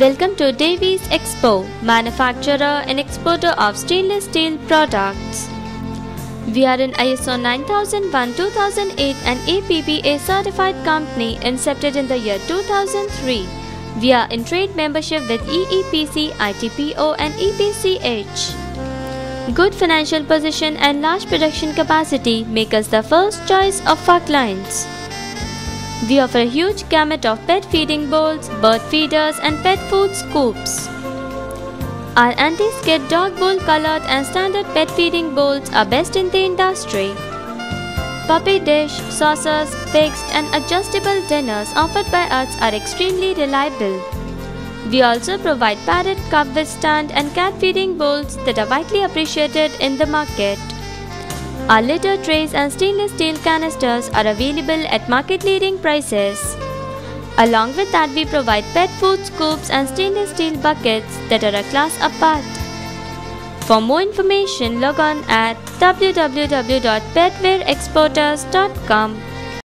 Welcome to Daivies Expo, manufacturer and exporter of stainless steel products. We are an ISO 9001-2008 and APPA certified company incepted in the year 2003. We are in trade membership with EEPC, ITPO and EPCH. Good financial position and large production capacity make us the first choice of our clients. We offer a huge gamut of pet feeding bowls, bird feeders, and pet food scoops. Our anti-skid dog bowl colored and standard pet feeding bowls are best in the industry. Puppy dish, saucers, fixed and adjustable diners offered by us are extremely reliable. We also provide parrot cup with stand and cat feeding bowls that are widely appreciated in the market. Our litter trays and stainless steel canisters are available at market leading prices. Along with that, we provide pet food scoops and stainless steel buckets that are a class apart. For more information, log on at www.petwareexporters.com.